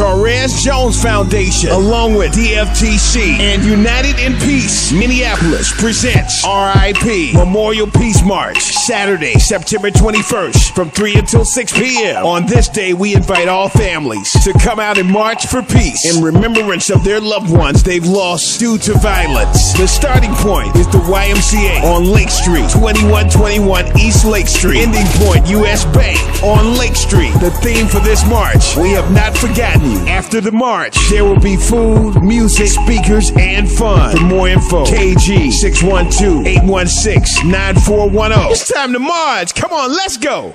Torres Jones Foundation, along with DFTC and United in Peace, Minneapolis presents RIP Memorial Peace March, Saturday, September 21st, from 3 until 6 p.m. On this day, we invite all families to come out and march for peace in remembrance of their loved ones they've lost due to violence. The starting point is the YMCA on Lake Street, 2121 East Lake Street. Ending point, U.S. Bank on Lake Street. The theme for this march, we have not forgotten you. After the march, there will be food, music, speakers, and fun. For more info, KG 612 816 9410. It's time to march. Come on, let's go.